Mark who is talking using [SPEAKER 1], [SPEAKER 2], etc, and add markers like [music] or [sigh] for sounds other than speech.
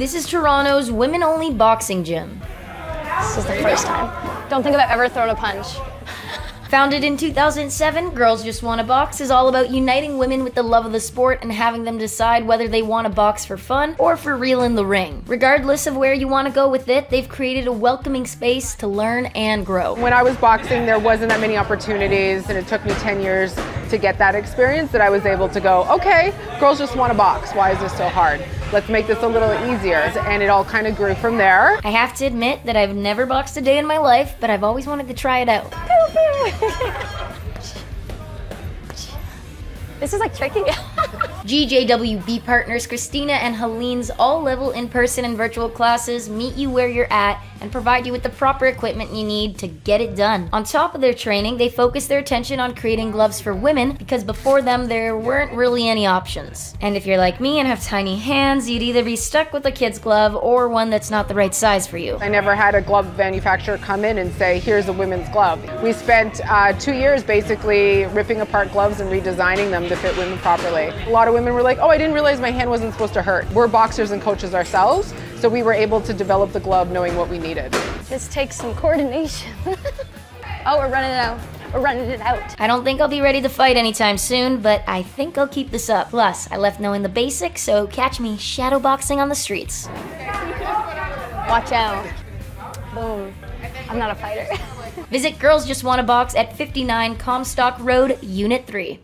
[SPEAKER 1] This is Toronto's women only boxing gym.
[SPEAKER 2] This is the first time. Don't think I've ever thrown a punch.
[SPEAKER 1] Founded in 2007, Girls Just Wanna Box is all about uniting women with the love of the sport and having them decide whether they want to box for fun or for real in the ring. Regardless of where you want to go with it, they've created a welcoming space to learn and grow.
[SPEAKER 3] When I was boxing, there wasn't that many opportunities, and it took me 10 years to get that experience that I was able to go, okay, girls just want to box. Why is this so hard? Let's make this a little easier. And it all kind of grew from there.
[SPEAKER 1] I have to admit that I've never boxed a day in my life, but I've always wanted to try it out. [laughs] [laughs]
[SPEAKER 2] This is like tricking.
[SPEAKER 1] GJWB [laughs] partners Christina and Helene's all level in person and virtual classes meet you where you're at and provide you with the proper equipment you need to get it done. On top of their training, they focus their attention on creating gloves for women because before them there weren't really any options. And if you're like me and have tiny hands, you'd either be stuck with a kid's glove or one that's not the right size for you.
[SPEAKER 3] I never had a glove manufacturer come in and say, here's a women's glove. We spent uh, two years basically ripping apart gloves and redesigning them to fit women properly. A lot of women were like, oh, I didn't realize my hand wasn't supposed to hurt. We're boxers and coaches ourselves, so we were able to develop the glove knowing what we needed.
[SPEAKER 2] this takes some coordination. [laughs] oh, we're running it out. We're running it out.
[SPEAKER 1] I don't think I'll be ready to fight anytime soon, but I think I'll keep this up. Plus, I left knowing the basics, so catch me shadowboxing on the streets.
[SPEAKER 2] Watch out. Boom. I'm not a fighter. [laughs]
[SPEAKER 1] Visit Girls Just Wanna Box at 59 Comstock Road, Unit 3.